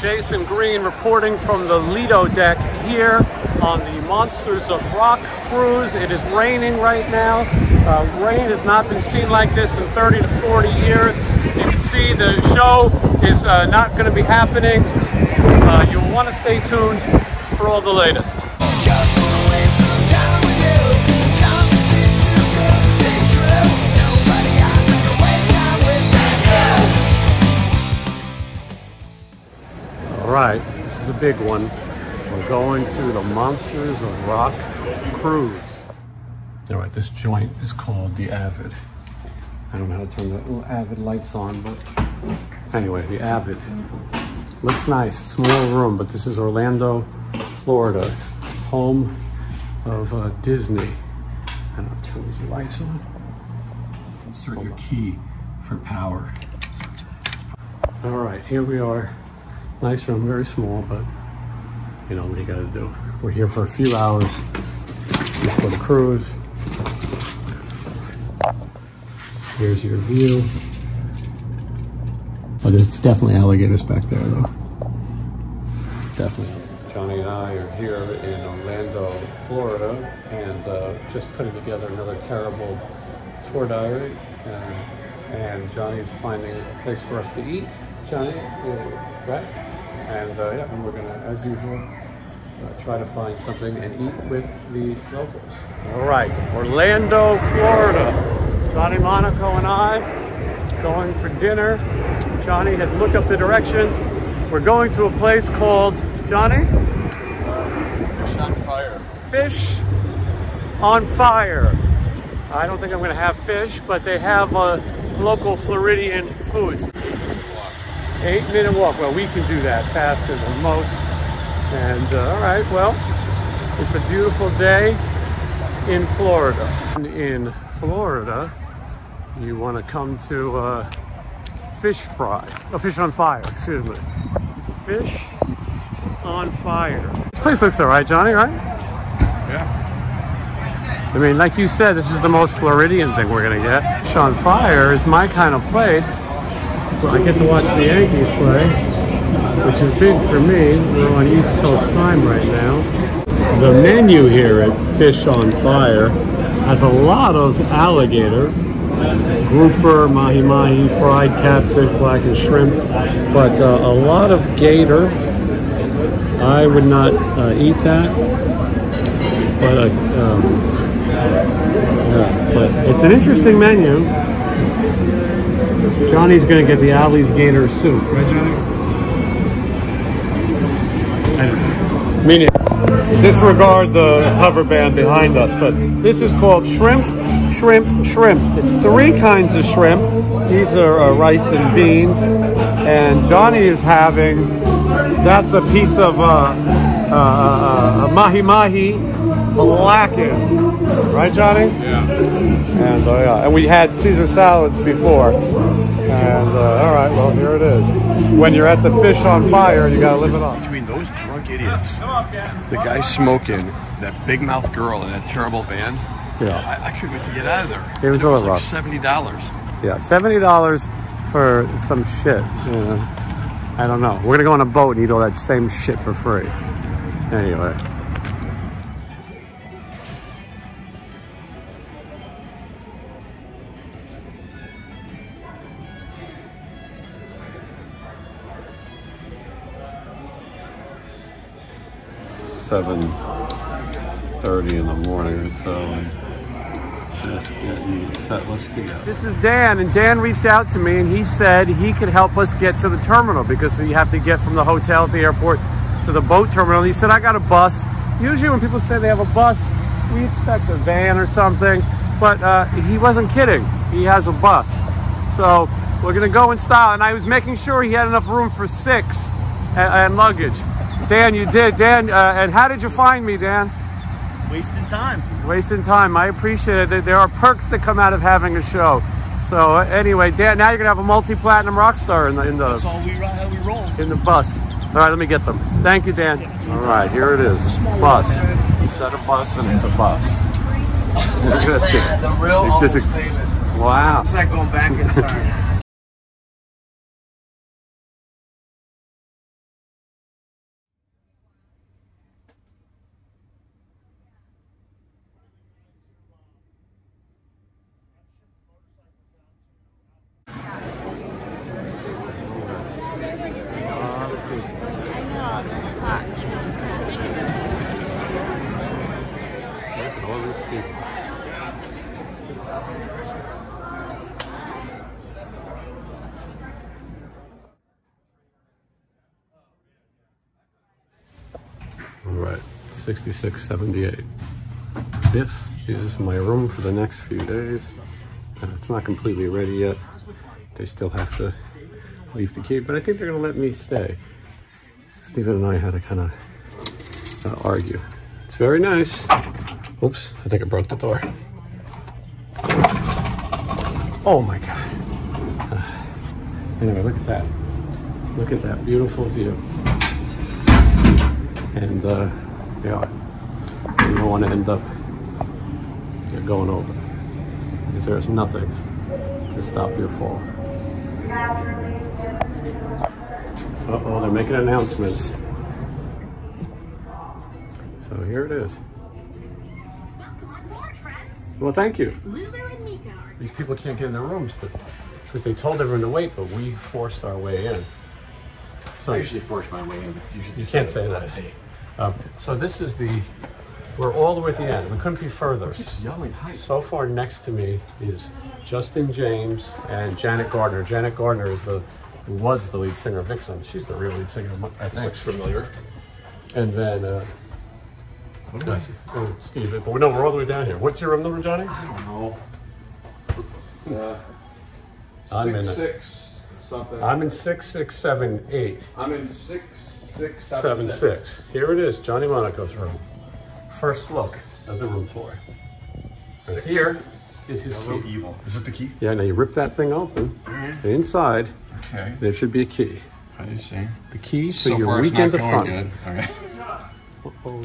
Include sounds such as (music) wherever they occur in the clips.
Jason Green reporting from the Lido deck here on the Monsters of Rock cruise. It is raining right now. Uh, rain has not been seen like this in 30 to 40 years. You can see the show is uh, not going to be happening. Uh, you'll want to stay tuned for all the latest. Right, this is a big one. We're going to the Monsters of Rock cruise. All right, this joint is called the Avid. I don't know how to turn the little Avid lights on, but anyway, the Avid. Looks nice, small room, but this is Orlando, Florida, home of uh, Disney. I don't know turn these lights on. Insert your key for power. All right, here we are. Nice room, very small, but you know what you gotta do. We're here for a few hours before the cruise. Here's your view. Oh, there's definitely alligators back there, though. Definitely. Johnny and I are here in Orlando, Florida, and uh, just putting together another terrible tour diary. Uh, and Johnny's finding a place for us to eat. Johnny, uh, right? And uh, yeah, and we're gonna, as usual, uh, try to find something and eat with the locals. All right, Orlando, Florida. Johnny Monaco and I going for dinner. Johnny has looked up the directions. We're going to a place called Johnny Fish on fire. Fish on Fire. I don't think I'm going to have fish, but they have uh, local Floridian foods. Eight minute walk. Well, we can do that faster than most. And uh, all right, well, it's a beautiful day in Florida. In Florida, you want to come to uh, Fish Fry, oh, Fish on Fire, excuse me. Fish on Fire. This place looks all right, Johnny, right? Yeah. I mean, like you said, this is the most Floridian thing we're gonna get. Fish on Fire is my kind of place. I get to watch the Yankees play, which is big for me. We're on East Coast time right now. The menu here at Fish on Fire has a lot of alligator, grouper, mahi mahi, fried catfish, black and shrimp, but uh, a lot of gator. I would not uh, eat that, but uh, um, but it's an interesting menu. Johnny's gonna get the Alley's Gator soup, right, Johnny? I mean, disregard the cover band behind us, but this is called shrimp, shrimp, shrimp. It's three kinds of shrimp. These are uh, rice and beans, and Johnny is having. That's a piece of uh, uh, uh, mahi mahi blackened, right, Johnny? Yeah. And uh, yeah, and we had Caesar salads before. And uh, all right, well here it is. When you're at the fish on fire, you gotta live it up. Between those drunk idiots, the guy smoking, that big mouth girl, and that terrible band, Yeah, I, I couldn't wait to get out of there. It was it a was little like rough. seventy dollars. yeah, seventy dollars for some shit. You know? I don't know. We're gonna go on a boat and eat all that same shit for free. Anyway. Seven thirty in the morning so. Just getting set together. This is Dan, and Dan reached out to me and he said he could help us get to the terminal because you have to get from the hotel at the airport to the boat terminal. He said, I got a bus. Usually, when people say they have a bus, we expect a van or something, but uh, he wasn't kidding. He has a bus. So we're gonna go in style. And I was making sure he had enough room for six and, and luggage. Dan, you did. Dan, uh, and how did you find me, Dan? wasting time. wasting time. I appreciate it. There- There are perks that come out of having a show. So uh, anyway, Dan, now you're gonna have a multi-platinum rock star in the in the. That's all we how we roll. in the bus. All right, let me get them. Thank you, Dan. All right, here it is. Bus. Instead of bus, and it's a bus. (laughs) Look at this. The real almost famous. Wow. It's like going back in time. Right, 6678. This is my room for the next few days. Uh, it's not completely ready yet. They still have to leave the key, but I think they're gonna let me stay. Stephen and I had to kind of uh, argue. It's very nice. Oops, I think I broke the door. Oh my God. Uh, anyway, look at that. Look at that beautiful view. And uh, yeah, you don't want to end up you're going over because there's nothing to stop your fall. Uh-oh, they're making announcements. So here it is. Board. Well, thank you. Lulu and Mika These people can't get in their rooms, but because they told everyone to wait, but we forced our way in. So I usually force my way in, but you. You can't say that. Um, so this is the, we're all the way at the end. We couldn't be further. Yelling hi. So far next to me is Justin James and Janet Gardner. Janet Gardner is the, who was the lead singer of Vixen. She's the real lead singer, I think. Looks familiar. And then, uh, What did I say? oh, Steve, but no, we're all the way down here. What's your room number, Johnny? I don't know. Uh, I'm in six, it. six, something. I'm in 6678. I'm in six, six, seven, Seven six. six. Here it is, Johnny Monaco's room. First look of the room tour. And here is his key. evil. Is this the key? Yeah, now you rip that thing open. Mm-hmm. Alright. Inside, Okay. there should be a key. How do you see? The key to So your far, it's weekend not of fun. good. Okay. Uh-oh.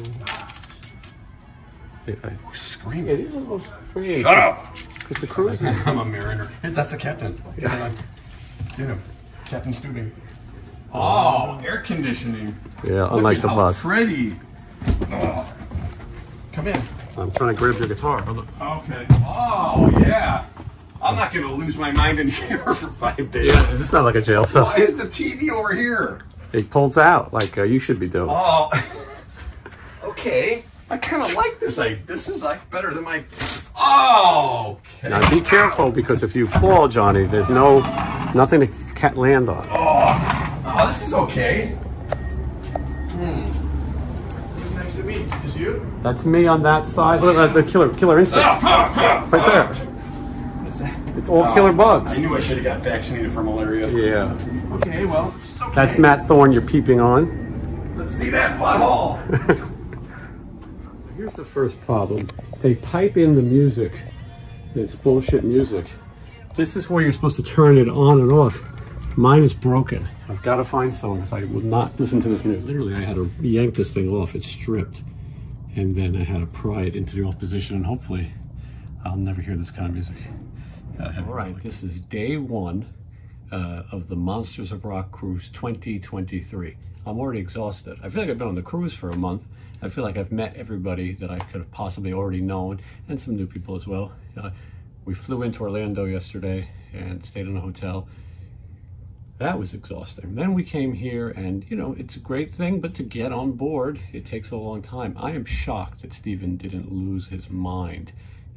Yeah, I- Screaming. It is a little strange. Shut up! Because the cruise. (laughs) I'm a mariner. That's the captain. Get him. Get him. Captain Stubing. Oh, air conditioning. Yeah, Look unlike at the how bus. Pretty. Oh. Come in. I'm trying to grab your guitar. Hold on. Okay. Oh yeah. I'm not gonna lose my mind in (laughs) here for five days. Yeah, it's not like a jail cell. Why is the TV over here? It pulls out like uh, you should be doing. Oh. (laughs) okay. I kind of like this. I this is like better than my. Oh. Okay. Now be careful because if you fall, Johnny, there's no nothing to land on. Oh, oh this is okay. Hmm. Who's next to me? Is you? That's me on that side. Look at the killer killer insect ah, ah, ah, right there. What's that? It's all killer oh, bugs. I knew I should have got vaccinated for malaria. Yeah. Okay, well, it's okay. That's Matt Thorne you're peeping on. Let's see that butthole. (laughs) Here's the first problem. They pipe in the music. It's bullshit music. This is where you're supposed to turn it on and off. Mine is broken. I've got to find someone because I will not listen to this music. Literally, I had to yank this thing off. It's stripped. And then I had to pry it into the off position, and hopefully, I'll never hear this kind of music. All right, this is day one uh, of the Monsters of Rock Cruise 2023. I'm already exhausted. I feel like I've been on the cruise for a month. I feel like I've met everybody that I could have possibly already known and some new people as well. Uh, we flew into Orlando yesterday and stayed in a hotel. That was exhausting. Then we came here, and you know, it's a great thing, but to get on board, it takes a long time. I am shocked that Stephen didn't lose his mind.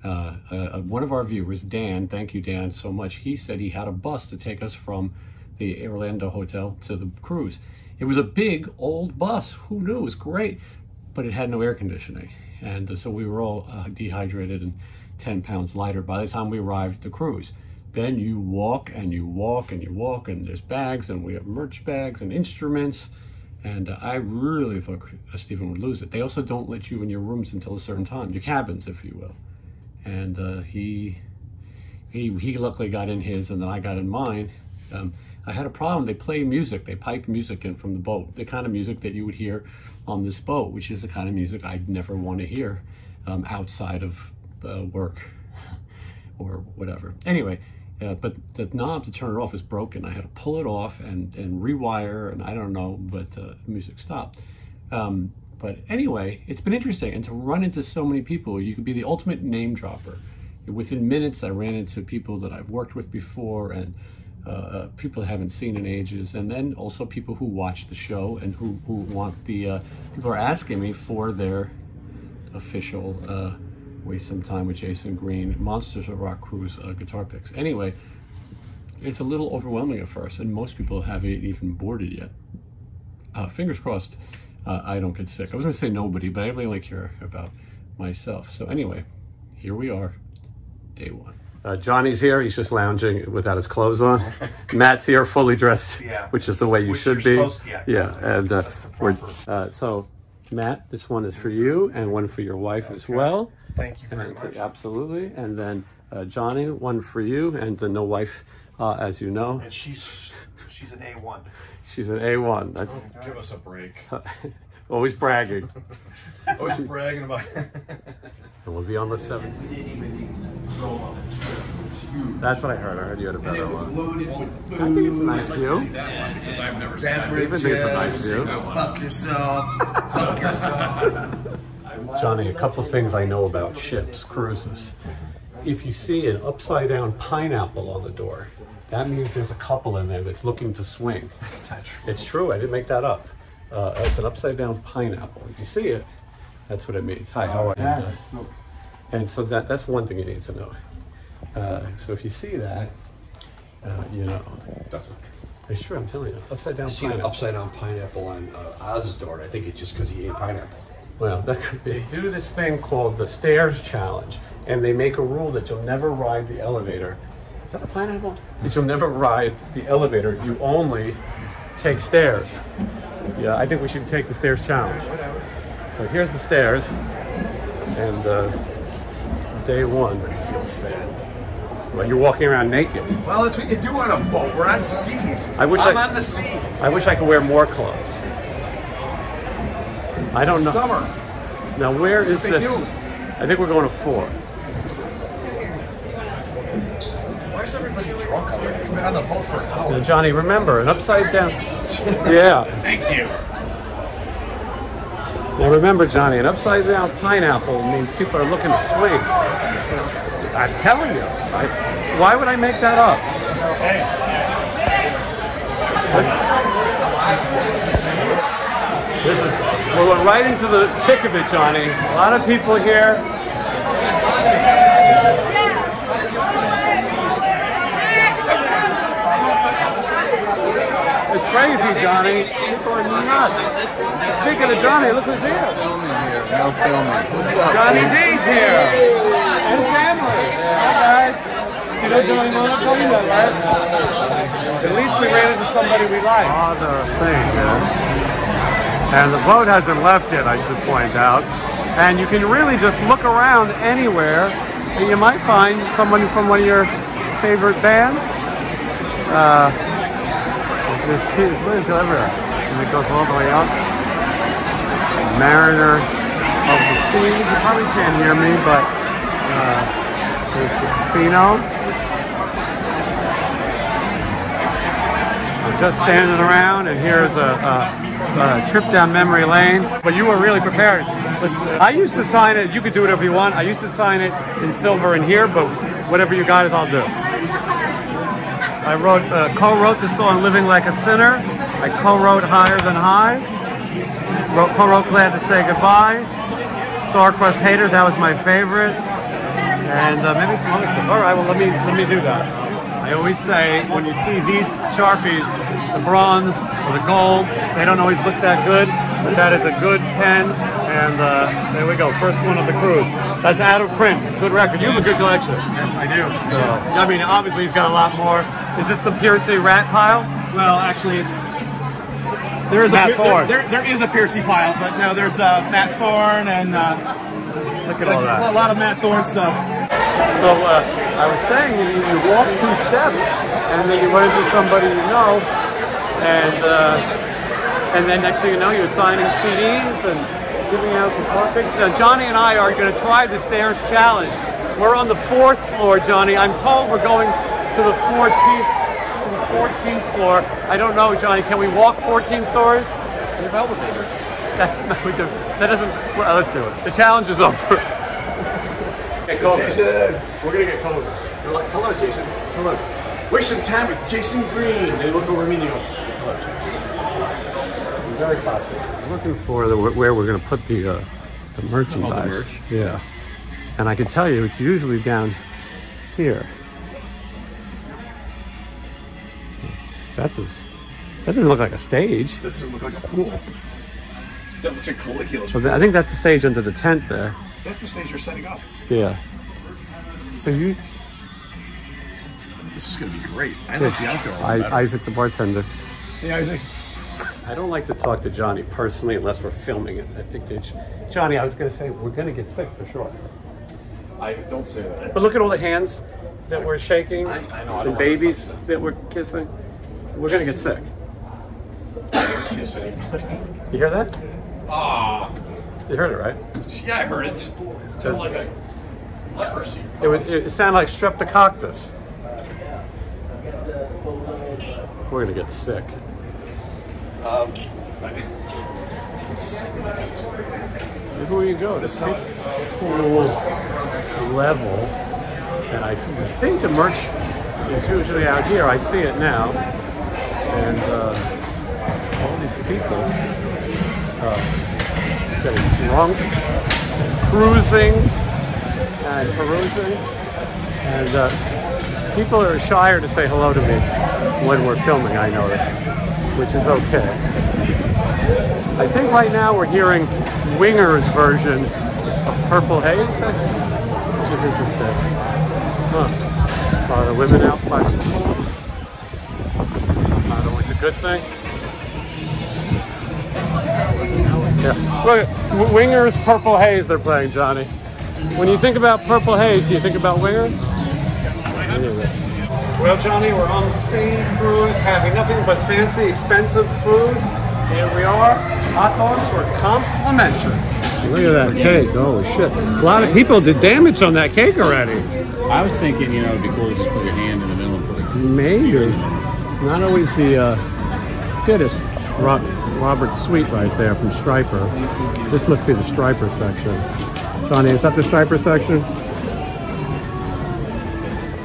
Uh, uh, one of our viewers, Dan, thank you, Dan, so much. He said he had a bus to take us from the Orlando hotel to the cruise. It was a big old bus. Who knew? It was great, but it had no air conditioning, and uh, so we were all uh, dehydrated and 10 pounds lighter by the time we arrived at the cruise. Then you walk and you walk and you walk, and there's bags, and we have merch bags and instruments. And uh, I really thought uh, Stephen would lose it. They also don't let you in your rooms until a certain time, your cabins, if you will. And uh, he, he, he luckily got in his, and then I got in mine. Um, I had a problem. They play music. They pipe music in from the boat, the kind of music that you would hear on this boat, which is the kind of music I'd never want to hear um, outside of uh, work (laughs) or whatever. Anyway, uh, but the knob to turn it off is broken. I had to pull it off and, and rewire, and I don't know, but uh, music stopped. Um, but anyway, it's been interesting, and to run into so many people, you could be the ultimate name dropper. Within minutes, I ran into people that I've worked with before, and uh, uh, people haven't seen in ages, and then also people who watch the show and who, who want the. Uh, people are asking me for their official uh, Waste Some Time with Jason Green Monsters of Rock Cruise uh, guitar picks. Anyway, it's a little overwhelming at first, and most people haven't even boarded yet. Uh, fingers crossed, I don't get sick. I was gonna say nobody, but I really only care about myself. So anyway, here we are, day one. Uh, Johnny's here. He's just lounging without his clothes on. (laughs) Matt's here, fully dressed, Yeah. which is the way you Which should you're be. to, yeah. yeah, and uh, we're uh, so Matt. This one is for you, and one for your wife as well. Thank you very And, much. Absolutely, and then uh, Johnny, one for you, and the no wife, uh, as you know, And she's she's an A1. she's an A one. That's Give us a break. (laughs) always bragging. (laughs) Always bragging about. And we'll be on the seventh. That's what I heard. I heard you had a better one. loaded with food. I think it's a nice view. because I've never Stephen thinks it's a nice view. Fuck yourself. Fuck yourself. (laughs) Johnny, a couple of things I know about ships, cruises. If you see an upside down pineapple on the door, that means there's a couple in there that's looking to swing. (laughs) That's not true. It's true. I didn't make that up. Uh, it's an upside down pineapple. If you see it, that's what it means. Hi, how are you? And so that that's one thing you need to know. Uh, so if you see that, uh, you know. It's true. I'm telling you. Upside down I seen an pineapple. upside down pineapple on uh, Oz's door. I think it's just because he ate pineapple. Well, that could be. They do this thing called the stairs challenge, and they make a rule that you'll never ride the elevator. Is that a pineapple? That you'll never ride the elevator. You only take stairs. Yeah, I think we should take the stairs challenge. So here's the stairs, and uh, day one. I feel fat. Well, you're walking around naked. Well, that's what you do on a boat. We're on sea. I wish I'm I- on the sea. I wish I could wear more clothes. I don't know. Summer. Now, where is they this? do. I think we're going to four. Why is everybody drunk already? We've been on the boat for an hour. Now, Johnny, remember, an upside down. (laughs) Yeah. Thank you. Now, remember, Johnny, an upside down pineapple means people are looking to swing. I'm telling you. I, why would I make that up? Let's- this is, we're going right into the thick of it, Johnny. A lot of people here. It's crazy, Johnny. People are nuts. Speaking of Johnny, look who's here. No filming. Johnny D's here. And family. Hi, guys. Do you know Johnny Monaco? You know, right? At least we ran into somebody we like. Other thing, And the boat hasn't left yet, I should point out. And you can really just look around anywhere, and you might find someone from one of your favorite bands. Uh, there's kids live everywhere, and it goes all the way up. Mariner of the Seas. You probably can't hear me, but uh, there's the casino. We're just standing around, and here's a, a, a trip down memory lane. But you were really prepared. Let's, I used to sign it. You could do whatever you want. I used to sign it in silver in here, but whatever you got is I'll do. I wrote, uh, co-wrote the song "Living Like a Sinner." I co-wrote "Higher Than High." Wrote, co-wrote "Glad to Say Goodbye." Starcrust Haters, that was my favorite, and uh, maybe some other stuff. All right, well let me let me do that. I always say when you see these sharpies, the bronze or the gold, they don't always look that good, but that is a good pen. And uh, there we go, first one of the cruise. That's out of print. Good record. You have a good collection. Yes, I do. So, I mean, obviously he's got a lot more. Is this the Pearcy Ratt pile? Well, actually, it's there is Matt a Thorne. there, there, there is a Pearcy pile, but no, there's uh, Matt Thorne and uh, Look at all a that. lot of Matt Thorne stuff. So uh, I was saying, you, you walk two steps, and then you run into somebody you know, and uh, and then next thing you know, you're signing CDs and giving out the car. Now, Johnny and I are going to try the stairs challenge. We're on the fourth floor, Johnny. I'm told we're going to the 14th, to the 14th floor. I don't know, Johnny. Can we walk 14 stories? They have elevators. That's (laughs) no, we do. That doesn't. Well, let's do it. The challenge is over. (laughs) Get COVID. Jason. We're gonna get COVID. They're like, hello, Jason. Hello. Waste some time with Jason Green. They look over me and they go, hello, Jason. Very popular. I'm looking for the, where we're going to put the uh, the merchandise. merch? Yeah, and I can tell you it's usually down here. That the? That doesn't look like a stage. This doesn't look like a pool. That looks like Caligula's. But I think that's the stage under the tent there. That's the stage you're setting up. Yeah. See? This is gonna be great. I like the outdoor one I, better. Isaac the bartender. Hey, Isaac. I don't like to talk to Johnny personally unless we're filming it. I think that Johnny, I was going to say we're going to get sick for sure. I don't say that. But look at all the hands that we're shaking, I- I know, I the don't babies that we're kissing. We're going to get sick. Kiss anybody. You hear that? Ah, You heard it, right? yeah, I heard it. Sounded like a leprosy. It, was, it sounded like streptococcus. We're to get sick. Um, Everywhere you go, this cool level. And I think the merch is usually out here. I see it now. These people uh, getting drunk, cruising, and perusing. And uh, people are shyer to say hello to me when we're filming, I notice, which is okay. I think right now we're hearing Winger's version of Purple Haze, which is interesting. Huh. A lot of women out by the pool. Not always a good thing. Yeah. Look, Winger's Purple Haze they're playing, Johnny. When you think about Purple Haze, do you think about Winger? Anyway. Well, Johnny, we're on the same cruise, having nothing but fancy, expensive food. Here we are. Hot dogs were complimentary. Look at that cake. Holy shit. A lot of people did damage on that cake already. I was thinking, you know, it'd be cool to just put your hand in the middle and put a Maybe. Not always the uh, fittest. Ro- Robert Sweet right there from Stryper. This must be the Stryper section. Johnny, is that the Stryper section?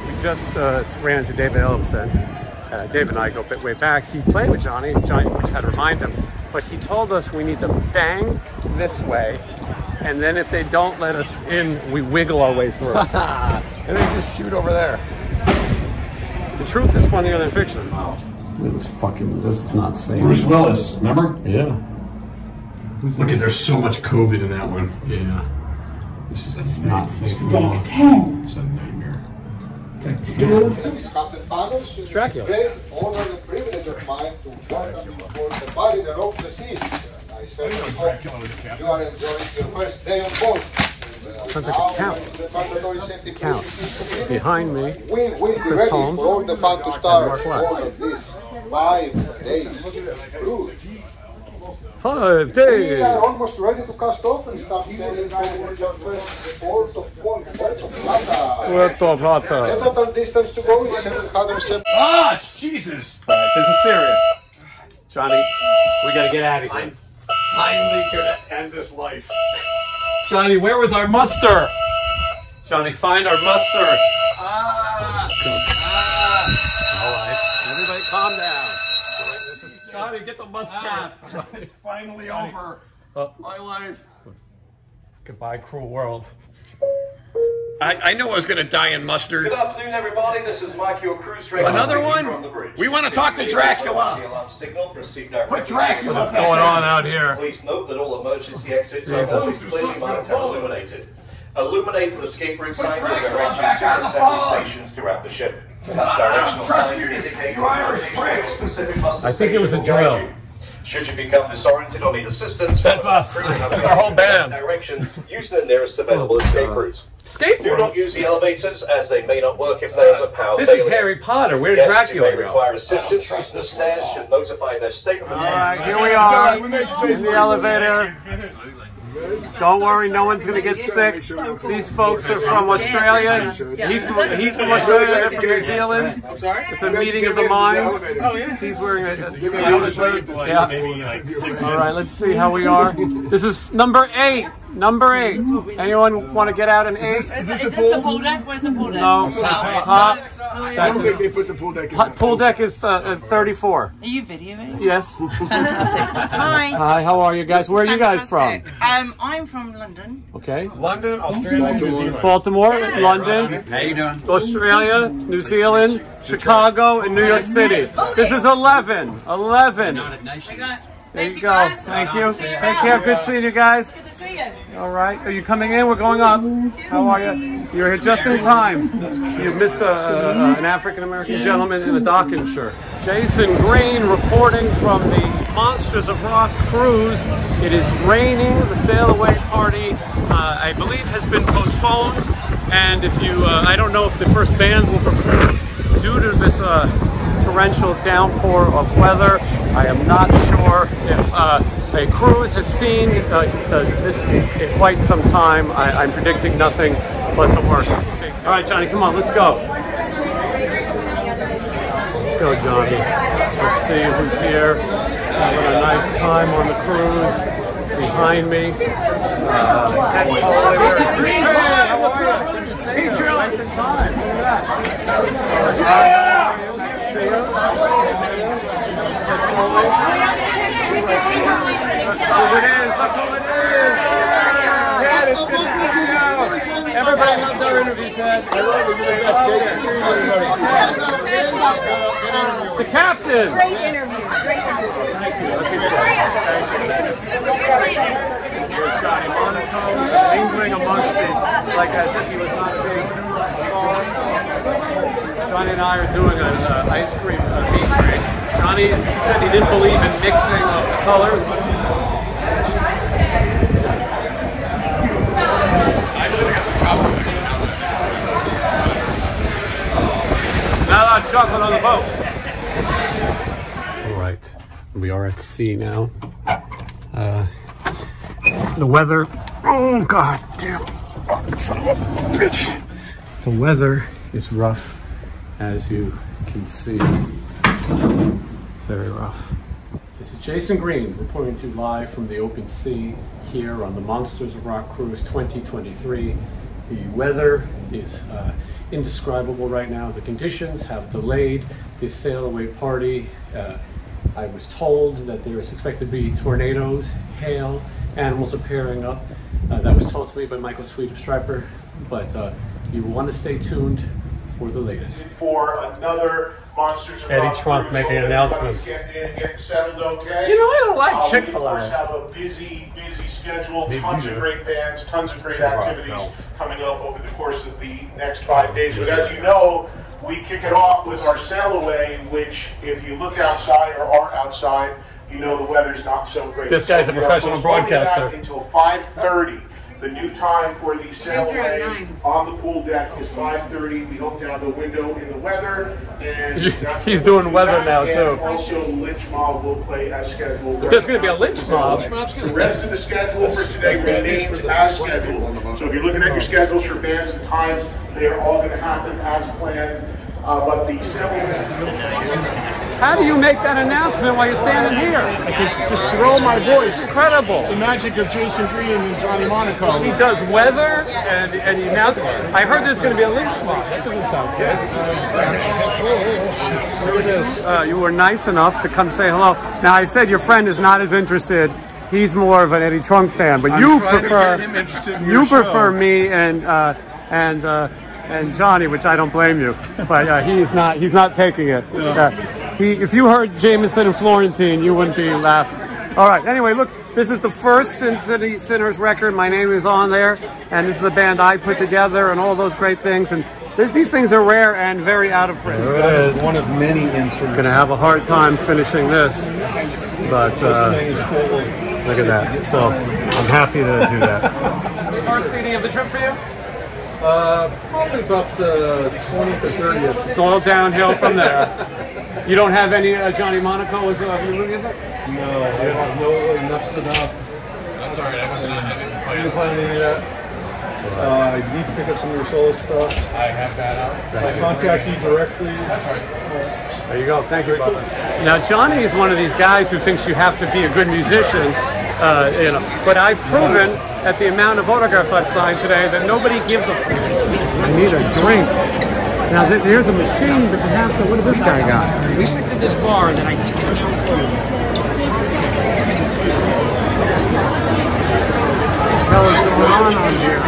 We just uh, ran into David Ellison. Uh, Dave and I go a bit way back. He played with Johnny, Johnny, which had to remind him, but he told us we need to bang this way, and then if they don't let us in, we wiggle our way through. (laughs) And then just shoot over there. the truth is funnier than fiction. This fucking, this is not safe. Bruce Willis, remember? Yeah. Look at there's so much COVID in that one. Yeah. This is It's not safe at all. It's a nightmare. It's Dracula. a great honor and privilege of mine to welcome you for the Mariner of the Seas. I oh, certainly you are enjoying your first day on board. And, Sounds like a now, count. when the mandatory safety Count. briefing is completed, Behind me, We will be Chris ready Holmes for all the fun to and start Mark on board Wax. of five days We are almost ready to cast off and start sailing towards our first port of Puerto Plata. Puerto Plata. The total distance to go is 770 Ah, Jesus! This is serious. Johnny, we gotta get out of here. I'm finally gonna end this life. Johnny, where was our muster? Johnny, find our muster. Ah! All right, everybody calm down. This Johnny, get the muster. It's finally over. Uh, My life. Goodbye, cruel world. I, I knew I was gonna die in mustard. Good afternoon, everybody. This is Mike, your cruise director. Another one? From the. We wanna talk to Dracula. see a alarm signal, proceed directly Put Dracula What's going on out here? Please note that all emergency exits are Jesus. always clearly marked and illuminated. Illuminated escape route signs will Dracula direct you back to on the the several stations throughout the ship. Ah, Directional signs indicate you Irish location pricks. of specific I think it was a station will drill. You. Should you become disoriented or need assistance, That's us. That's our whole band. Direction, use the nearest available escape oh, route. Escape Do not use the elevators as they may not work if there is a power This is. Harry Potter. Where did Guests who Dracula may require assistance using the stairs should notify their state of All right, here we are in the elevator. Don't worry, no one's gonna get sick. These folks are from Australia. He's from, he's from Australia. They're from New Zealand. I'm Sorry. It's a meeting of the minds. Oh, yeah. He's wearing a. a yeah. maybe like six All right, let's see how we are. This is number eight. Number eight. Anyone want to get out an eight? Is, this the pool deck? Where's the pool deck? No. I don't think they put the pool deck in. that- pool deck is uh, uh, 34. Are you videoing? Yes. (laughs) (laughs) Hi. Hi, how are you guys? Where are you guys from? Fantastic. Um, I'm from London. Okay. London, Australia, New Zealand. Baltimore, London, How you doing? Australia, New Zealand, Chicago, and New York City. This is 11. 11. I got There Thank you you, go. guys. Thank you. See Take around. care. Good seeing you guys. Good to see you. All right. Are you coming in? We're going up. How are you? You're here just in time. You missed a, a- an African American gentleman in a Dawkins shirt. Jason Green reporting from the Monsters of Rock cruise. It is raining. The sail away party, uh, I believe, has been postponed. And if you, uh, I don't know if the first band will perform due to this uh, torrential downpour of weather. I am not sure if uh, a cruise has seen uh, uh, this in quite some time. I, I'm predicting nothing but the worst. All right, Johnny, come on, let's go. Let's go, Johnny. Let's see who's here. Having a nice time on the cruise. Behind me. Uh, Jason Green, what's up, brother? Good to see Hey. Joe. Nice. You. Who it is. Look who. Ted, it's good to see you. Everybody loved our interview, Ted. I love it. You're the best. The captain. Great interview. Great interview. Here's Johnny Monaco lingering amongst it like as if he was not a big star. Johnny and I are doing an uh, ice cream uh, meet greet. Johnny said he didn't believe in mixing of the colors. Not allowed chocolate on the boat. All right, we are at sea now. Uh, the weather. Oh god damn! Son of a bitch. The weather is rough, as you can see. Very rough. This is Jason Green reporting to you live from the open sea here on the Monsters of Rock Cruise 2023. The weather is uh, indescribable right now. The conditions have delayed the sail away party. Uh, I was told that there is expected to be tornadoes, hail, animals appearing up. Uh, that was told to me by Michael Sweet of Stryper, but uh, you want to stay tuned for the latest. for another Monsters of Eddie Trunk making Hope announcements. Getting getting settled okay. You know, I don't like Uh, Chick-fil-A. We, have a busy, busy schedule. Maybe tons of great bands, tons of great activities coming up over the course of the next five days. But as you know, we kick it off with our sail away, which, if you look outside or are outside, you know the weather's not so great. This guy's So a professional broadcaster. Until 5:30. The new time for the sail These are at away on the pool deck is 5:30. We hope to have a window in the weather, and He's doing weather now, And too. Also, Lynch Mob will play as scheduled. There's gonna be a lynch mob. The rest of the schedule for today remains as scheduled. So if you're looking at your schedules for bands and times, they are all going to happen as planned. Uh, but the How do you make that announcement while you're standing here? I can just throw my voice. Incredible. The magic of Jason Green and Johnny Monaco. He does weather, and and you now. I heard there's going to be a lynch mob. That doesn't sound good. Look at this. Uh, you were nice enough to come say hello. Now I said your friend is not as interested. He's more of an Eddie Trunk fan, but I'm you prefer get him interested in you your prefer me and uh, and uh, and Johnny, which I don't blame you. But uh, he's not he's not taking it. Uh, he, if you heard Jamieson and Florentine, you wouldn't be laughing. All right. Anyway, look, this is the first Sin City Sinners record. My name is on there, and this is the band I put together, and all those great things. And th- these things are rare and very out of print. That is one of many instruments. Gonna have a hard time finishing this, but uh, This thing is full of. look at that. So I'm happy to do that. (laughs) First CD of the trip for you? Uh, probably about the 20th or 30th. It's all downhill from there. You don't have any uh, Johnny Monaco as uh, your music? No, yeah, no, enough's enough. That's all right. I wasn't. I didn't You plan. didn't plan any of that? Uh, I need to pick up some of your solo stuff. I have that out. I contact you directly. That's right. There you go. Thank you, brother. Now, Johnny is one of these guys who thinks you have to be a good musician, uh, you know. But I've proven at the amount of autographs I've signed today that nobody gives a. I need a drink. Now, th- there's a machine, but you have to. What does this guy got? We went to this bar that I think is now closed. hell is going on on here?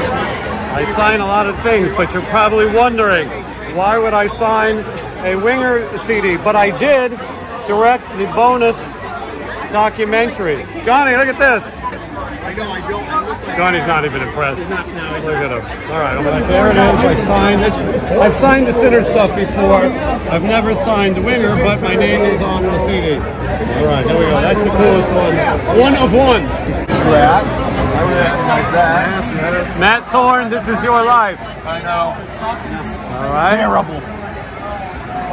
I sign a lot of things, but you're probably wondering why would I sign a Winger CD? But I did direct the bonus documentary. Johnny, look at this. I know, I don't. I look like Johnny's not even impressed. He's not now. Look at him. All right, I'm like, there it is. I signed this. I've signed the Sinner stuff before. I've never signed the Winger, but my name is on the CD. All right, here we go. That's the coolest one. One of one. That. I would act like that. Matt Thorne, this is your life. I know. All right. Terrible.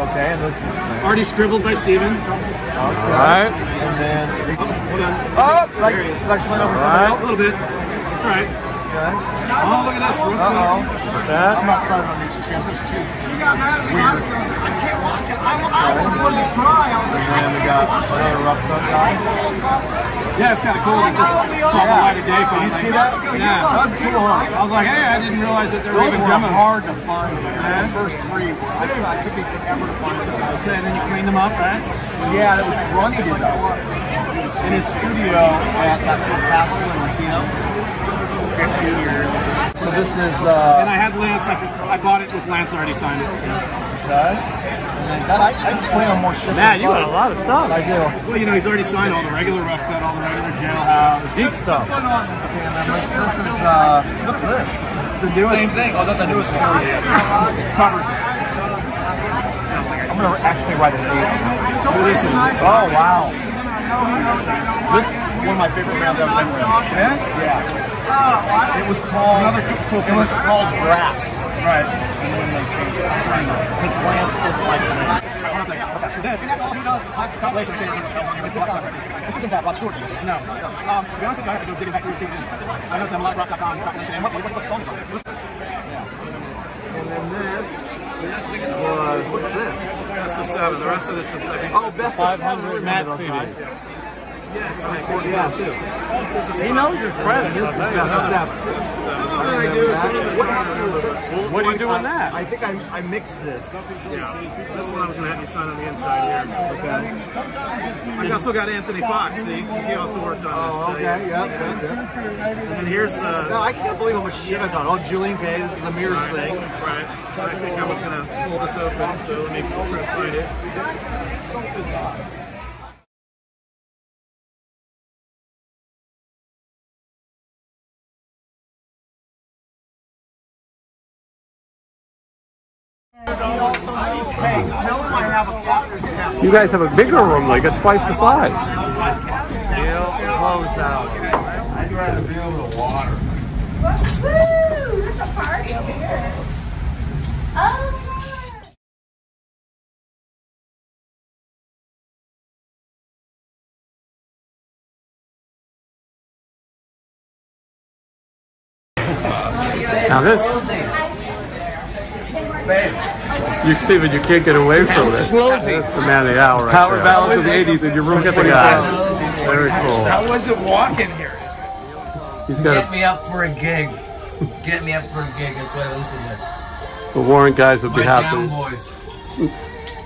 Okay, and this is. Already scribbled by Steven. All right. And then. Oh, hold on. Oh, like, like slide over Right. A little bit. That's all right. Okay. Oh, look at this. Real Uh oh. quick. That. I'm not sliding on these chairs. There's two. And then we got another Rough Cutt guy. Yeah, it's kind of cool that this saw the light of day You see that? Yeah. That was cool, huh? I was like, hey, I didn't realize that there were even were demos. hard to find. Man. The first three, I don't know, it took me forever to find them. So then you cleaned them up, right? Yeah, that was Ronnie did those. In his studio at that little Castle in Racino. 15 years. So this is, uh, And I had Lance, I, I bought it with Lance already signed it. So. okay. And then that, I, I just play on more shit. Matt, you got a lot of stuff. I do. Well, you know, he's already signed all the regular Rough Cutt, all the regular jailhouse. Deep stuff. Okay, and then this, this is, uh, what's this? The newest. Same thing. Oh, that's the newest version. Covers. I'm gonna actually write an eight. Look at this one. Oh wow. This is one of my favorite bands I've ever in. Yeah? Yeah. It was called. Another cool It was called Brass. Right. And then they changed it. Because Lance didn't like it. Hold on a second. Okay, so this. Compilation, I can't remember. This isn't that Rod Stewart. No. Um, to be honest with you, I have to go digging back through the CDs. I know it's on rock.com compilation. And what, what, what song is it? Listen. And then this was what's this? Best of seven. The rest of this is, I think. Oh, best of 500 Matt CDs. Yes, like Yeah, too. He knows his credits. I'll tell you. Some of it I do, some of it What happened to? What do you do on that? I think I, I mixed this. Yeah. So this one I was going to have you sign on the inside here. Okay. I also got Anthony Fox, see? 'cause he also worked on this. Oh, okay, yeah. yeah, yeah. And here's, uh, No, I can't believe how much shit I've done. Oh, Julian Kay, this is the mirrors thing. right. I think I was going to pull this open, so let me try to find it. Guys have a bigger room, like got twice the size. Close out. I'd rather be able to water. Woo! It's a party here. Oh, Now this, you Steven, you can't get away from this. That's the man of the hour. Right Power there. balance of the '80s in your room. Look at the guys. Very cool. How was it walking here? He's got Get me up for a gig. Get me up for a gig. That's what I listen to. the Warrant guys would be My happy. down boys.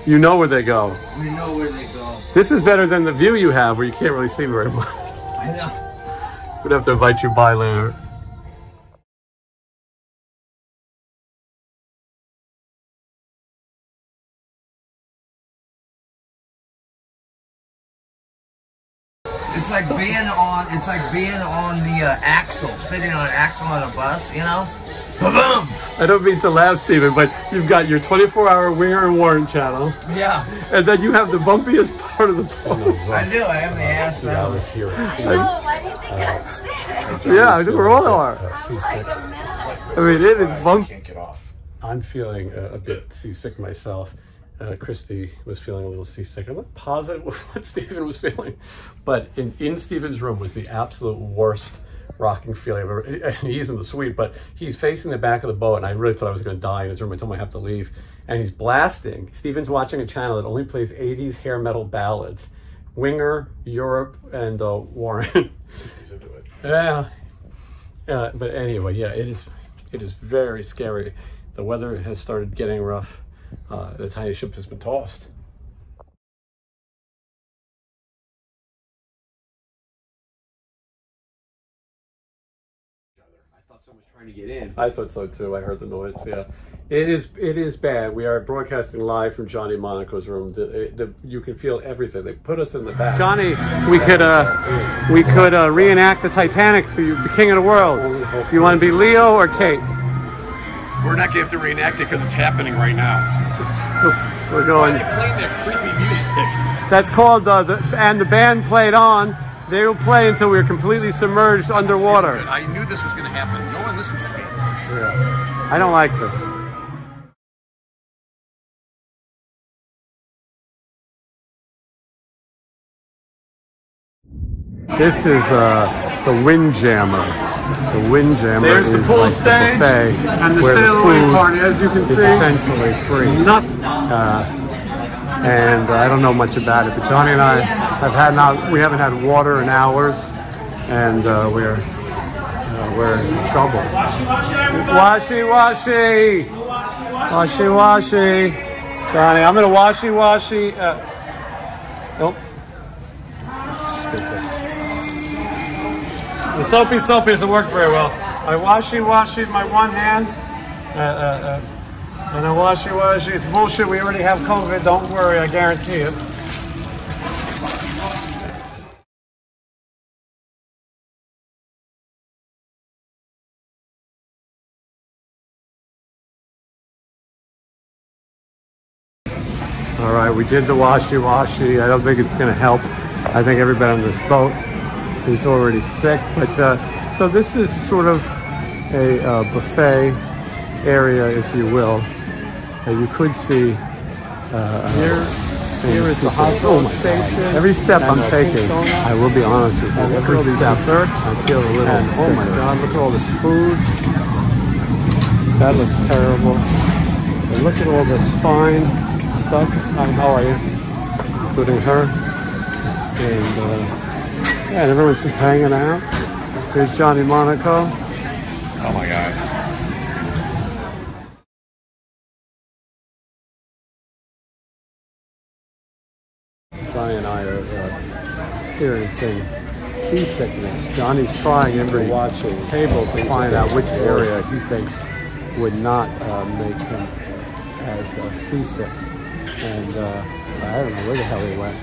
You know where they go. We know where they go. This is better than the view you have, where you can't really see very much. I know. We'd have to invite you by later. Sitting on an axle on a bus. You know. Boom. I don't mean to laugh, Steven, but you've got your 24-hour Winger and Warrant channel, Yeah. and then you have the bumpiest part of the boat. I do. I have the ass. out. no, why do you think that's there? Yeah, I think we're all are. Like a minute. I mean, it is bumpy. Can't get off. I'm feeling a, a bit seasick myself. Uh, Christy was feeling a little seasick. I'm not positive (laughs) what Stephen was feeling, but in, in Stephen's room was the absolute worst rocking feeling I've ever. and He's in the suite, but he's facing the back of the boat, and I really thought I was going to die in his room. I told him I have to leave, and he's blasting. Stephen's watching a channel that only plays 80s hair metal ballads, Winger, Europe, and uh, Warrant. (laughs) yeah, uh, but anyway, yeah, it is. It is very scary. The weather has started getting rough. Uh, the tiny ship has been tossed. Thought someone was trying to get in. I thought so too. I heard the noise. Yeah, it is. It is bad. We are broadcasting live from Johnny Monaco's room. The, the, you can feel everything. They put us in the back. Johnny, we could uh, we could uh, reenact the Titanic for you, the King of the World. Do you want to be Leo or Kate? We're not going to have to reenact it because it's happening right now. (laughs) We're Why going. are they playing that creepy music? That's called uh, the and the band played on. They will play until we're completely submerged underwater. I knew this was going to happen. No one listens to me. I don't like this. This is uh, the Windjammer. The Windjammer There's the is pool like stage the buffet and the where sail-away food party, as you can is see. essentially free. Nothing. Uh, and I don't know much about it, but Johnny and I have had not we haven't had water in hours, and uh, we're uh, we're in trouble. Washy washy, washy washy, Johnny. I'm gonna washy washy. Uh, nope. Stupid. The soapy soapy doesn't work very well. I washy washy my one hand. Uh, uh, uh, and I washy washy. It's bullshit. We already have COVID. Don't worry. I guarantee it. All right, we did the washy washy. I don't think it's to help. I think everybody on this boat is already sick. But uh, so this is sort of a uh, buffet area, if you will. Uh, you could see uh, here. Here is the hot dog station. Every step I'm taking, I will be honest with you. Every step, sir, I feel a little. oh my God! Look at all this food. That looks terrible. And look at all this fine stuff. Hi, how are you? Including her. And uh, yeah, and everyone's just hanging out. Here's Johnny Monaco. Oh my god. Experiencing seasickness. Johnny's trying every watching table to find out which area he thinks would not uh, make him as uh, seasick. And uh, I don't know where the hell he went.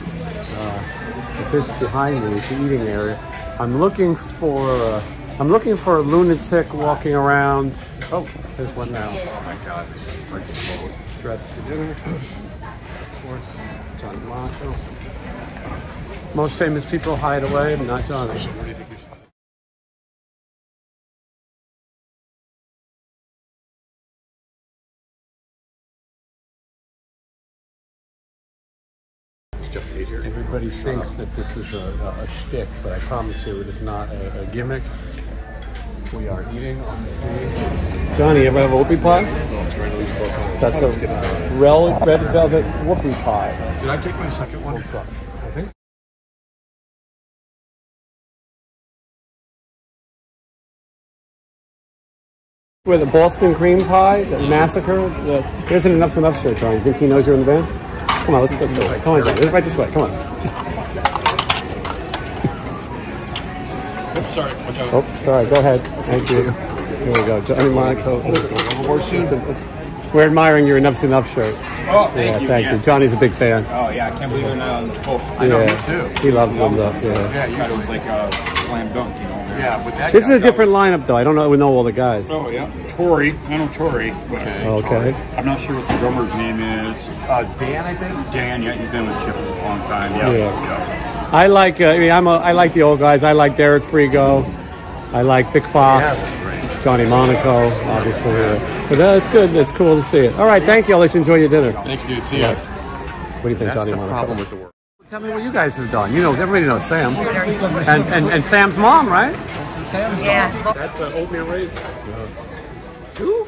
Uh, but this behind me is the eating area. I'm looking for uh, I'm looking for a lunatic walking around. Oh, there's one now. Oh my god. Dressed for dinner. Of course, Johnny Monaco. Most famous people hide away, not Johnny. Everybody thinks that this is a, a, a shtick, but I promise you it is not a, a gimmick. We are eating on the sea. Johnny, you ever have a whoopie pie? That's a rel- red velvet whoopie pie. Did I take my second one? With the Boston cream pie, the massacre, the, there isn't Enuff Z'Nuff shirt, Johnny. Think he knows you're in the band? Come on, let's go this way. Come on, Johnny. Right this way. Come on. Oops, sorry. Oh, sorry. Go ahead. Thank you. Here we go. Johnny Monaco. We're admiring your Enuff Z'Nuff shirt. Oh, thank yeah, you, Thank yeah. you. Johnny's a big fan. Oh yeah, I can't believe they're not on the boat. yeah. He loves them, though. Yeah. Yeah, you thought it was like a slam dunk, you know. Yeah, with that. This is a different lineup, though. I don't know. We know all the guys. Oh yeah, Tory. I know Tory. But Okay. I'm not sure what the drummer's name is. Uh, Dan, I think. Dan. Yeah, he's been with Chip for a long time. Yeah. Yeah. I like. Uh, I mean, I'm. A, I like the old guys. I like Derek Frigo. I like Vic Fox. Yes. Johnny Monaco, obviously. uh, but uh, good. It's cool to see it. All right. Thank you. I'll let you enjoy your dinner. Thanks, dude. See ya. What do you think, That's Johnny the Monaco? Problem with the work. Tell me what you guys have done. You know, everybody knows Sam. And, and, and Sam's mom, right? Yeah. That's an oatmeal raisin. Two?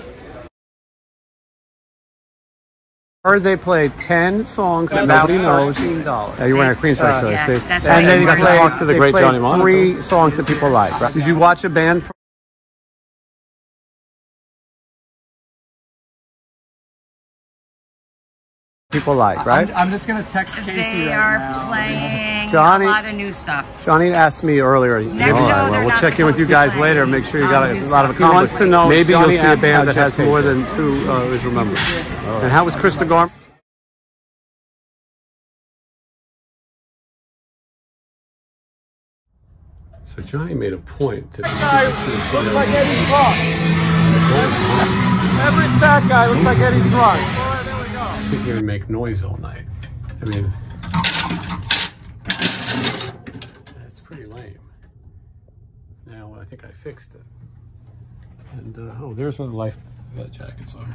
Heard they played 10 songs that nobody knows. $13. Uh, you're wearing a cream stripe Yeah, I see. and then you got to talk to the great Johnny Monaco. three Three songs that people like. Right? Did you watch a band? People people like, right? I'm, I'm just gonna text Casey They right are now. playing Johnny- a lot of new stuff. Johnny asked me earlier. Next All show, right, well, we'll check in with you guys later. Make sure you got a new lot of stuff. He wants accomplishments. to know- Maybe Johnny you'll see a band that Jeff has more than two uh, original members. And how was Krista Garm? So Johnny made a point to guy looks like Eddie Trunk. Every fat guy looks like Eddie Trunk. Sit here and make noise all night. I mean, that's pretty lame. Now I think I fixed it. And uh, oh, there's where the life jackets are.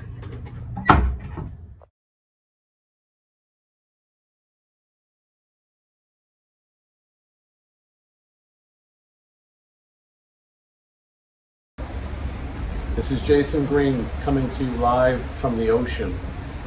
This is Jason Green coming to you live from the ocean,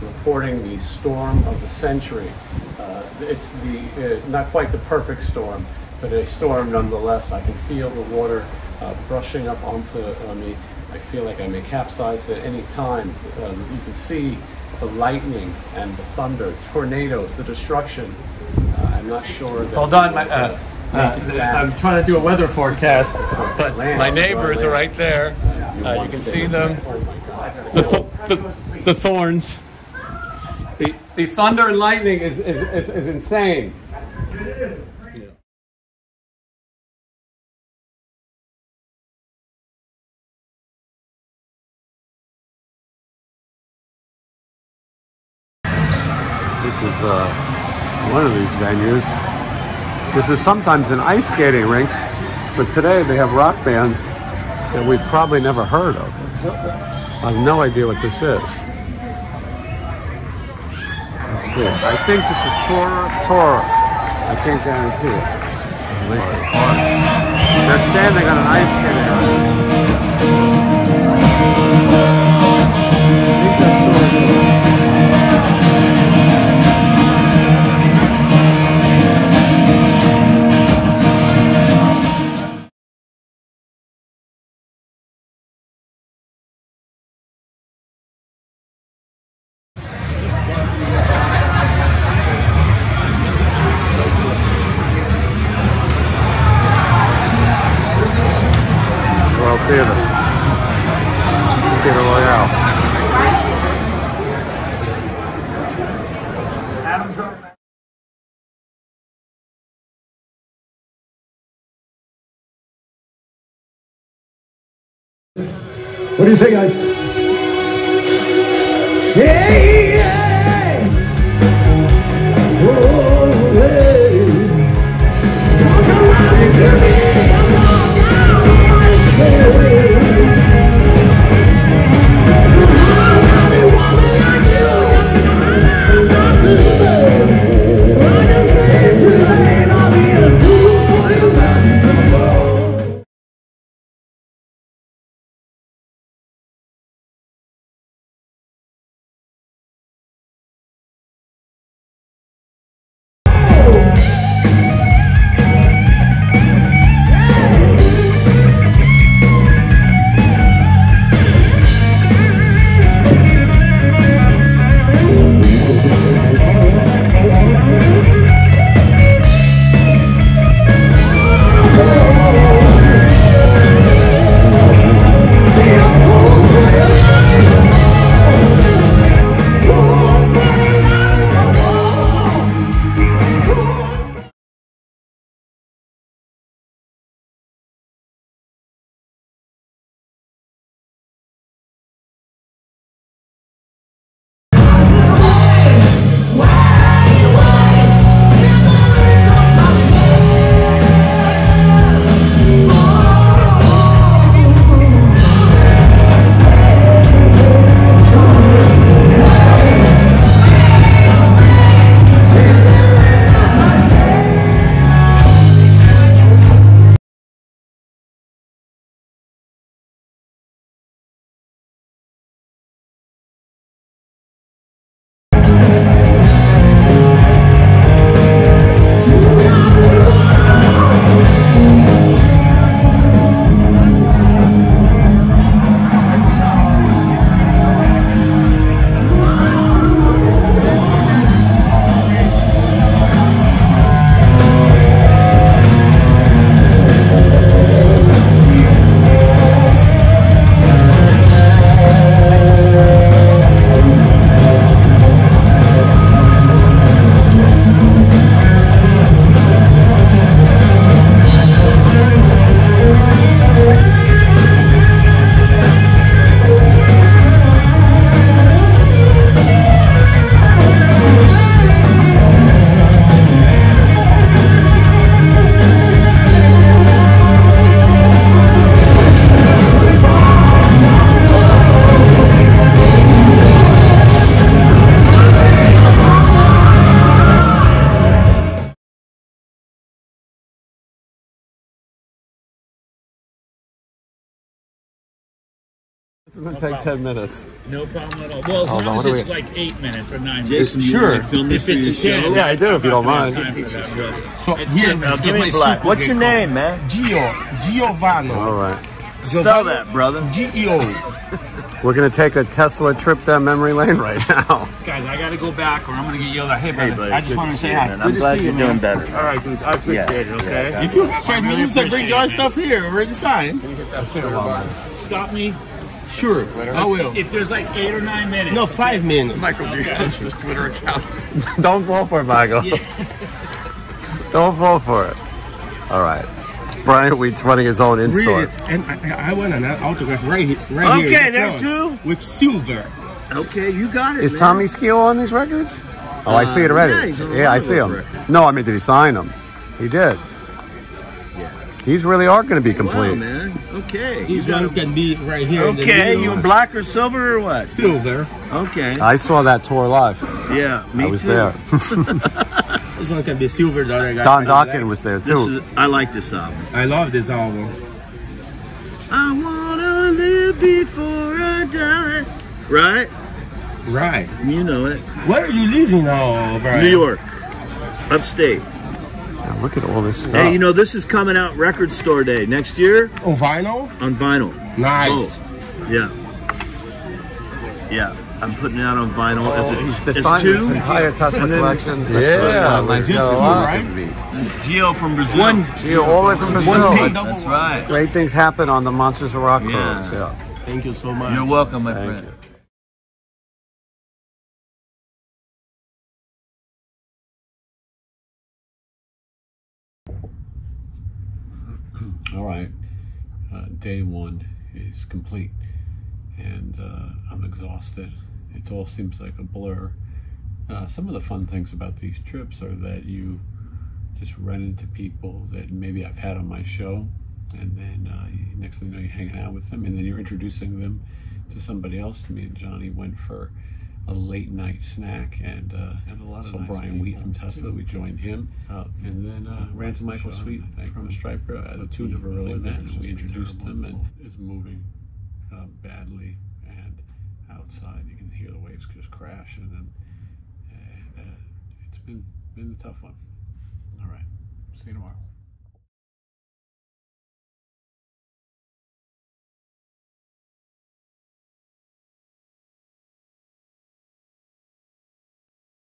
reporting the storm of the century. Uh, it's the uh, not quite the perfect storm, but a storm nonetheless. I can feel the water uh, brushing up onto uh, me. I feel like I may capsize at any time. Um, you can see the lightning and the thunder, tornadoes, the destruction. Uh, I'm not sure. That Hold on, my, uh, uh. I'm trying to do a weather forecast, but my neighbors are right there. Uh, you can see them. The, th- the, the thorns. The, the thunder and lightning is, is, is, is insane. This is uh, one of these venues. This is sometimes an ice skating rink, but today they have rock bands that we've probably never heard of. I have no idea what this is. I think this is Tora Tora. I can't guarantee it. They're standing on an ice skating rink. World Say, guys? Ten minutes. No problem at all. Well, as Hold on, long what as do it's we- like eight minutes or nine Jason, minutes. you wanna Sure. If it's ten, Yeah, I do, if you don't I'm not mind. gonna have time for that, really. So At here, 10 minutes, give my me black. soup What's your cold. name, man? Gio. Giovanni. All right. Spell that, brother. G E O. We're gonna take a Tesla trip down memory lane right now. Guys, I gotta go back or I'm gonna get yelled at. Hey, brother, buddy, I just good want to to see say you, hi. man. I'm to glad see you're you, doing man. better. All right, dude. I appreciate it, okay? yeah. If you said really music, bring appreciate your it. stuff here. Already signed. Stop me. Sure, Twitter. I will. If there's like eight or nine minutes. No, five minutes. Michael Diaz, his Twitter account. (laughs) Don't fall for it, Michael. (laughs) Don't fall for it. All right. Brian Wheat's running his own in-store. it, and I, I want an autograph right here. Right here. Okay, in the there too. With silver. Okay, you got it. Is man. Tommy Skeoch on these records? Oh, I see it Uh, already. yeah, he's Yeah, I see him. records. No, I mean, did he sign them? He did. Yeah. These really are going to be Wow, complete. man. Okay. This you got one can be right here. Okay, you in black or silver or what? silver. Okay. I saw that tour live. Yeah, me I was too. there. (laughs) This one can be silver. The other guy Don can Dokken black. was there This too. is, I like this album. I love this album. I wanna live before I die. Right? Right. You know it. Where are you living now, Brian? New York. Upstate. Now look at all this stuff. Hey, you know this is coming out record store day next year On vinyl? on vinyl. Nice. Oh, yeah. Yeah, I'm putting it out on vinyl as Oh, He's a, as designed this two. entire Tesla then- collection. Yeah, nice uh, this got a is lot right. of. Geo from Brazil. One- Gio, all the way from Brazil. One That's right. Great things happen on the Monsters of Rock Yeah. cruise. Yeah. Thank you so much. You're welcome, my Thank friend. you. All right. Uh, day one is complete, and uh, I'm exhausted. It all seems like a blur. Uh, some of the fun things about these trips are that you just run into people that maybe I've had on my show, and then uh, next thing you know, you're hanging out with them, and then you're introducing them to somebody else. Me and Johnny went for a late night snack, and uh, and a lot of saw Brian Wheat from Tesla. We joined him, uh, and then uh, ran to Michael Sweet from Stryper at the tune of early event. We introduced them, and it's moving uh, badly, and outside you can hear the waves just crash, and then uh, uh, it's been been a tough one. All right, see you tomorrow.